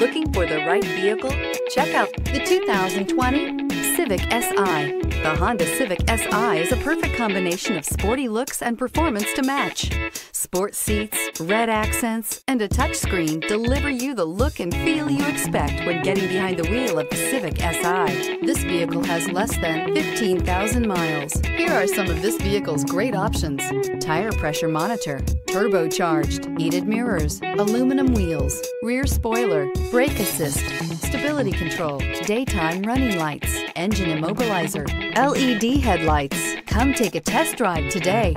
Looking for the right vehicle? Check out the 2020 Civic Si. The Honda Civic Si is a perfect combination of sporty looks and performance to match. Sport seats, red accents, and a touchscreen deliver you the look and feel you expect when getting behind the wheel of the Civic Si. This vehicle has less than 15,000 miles. Here are some of this vehicle's great options. Tire pressure monitor, turbocharged, heated mirrors, aluminum wheels, rear spoiler, brake assist, stability control, daytime running lights, engine immobilizer, LED headlights. Come take a test drive today.